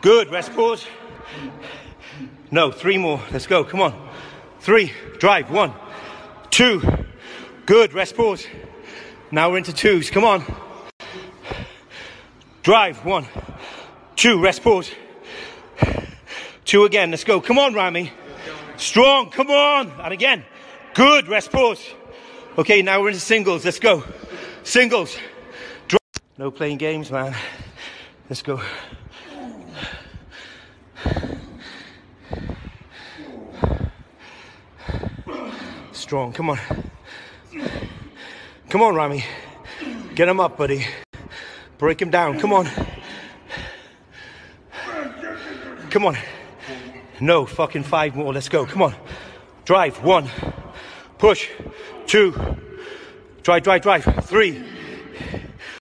Good, rest pause. No, three more. Let's go. Come on. Three, drive. One, two. Good, rest pause. Now we're into twos. Come on. Drive. One, two, rest pause. Two again. Let's go. Come on, Ramy. Strong. Come on. And again. Good, rest pause. Okay, now we're into singles. Let's go. Singles. Drive. No playing games, man. Let's go. Strong, come on. Come on, Ramy. Get him up, buddy. Break him down, come on. Come on. No, fucking five more. Let's go. Come on. Drive. One. Push. Two. Drive, drive, drive. Three.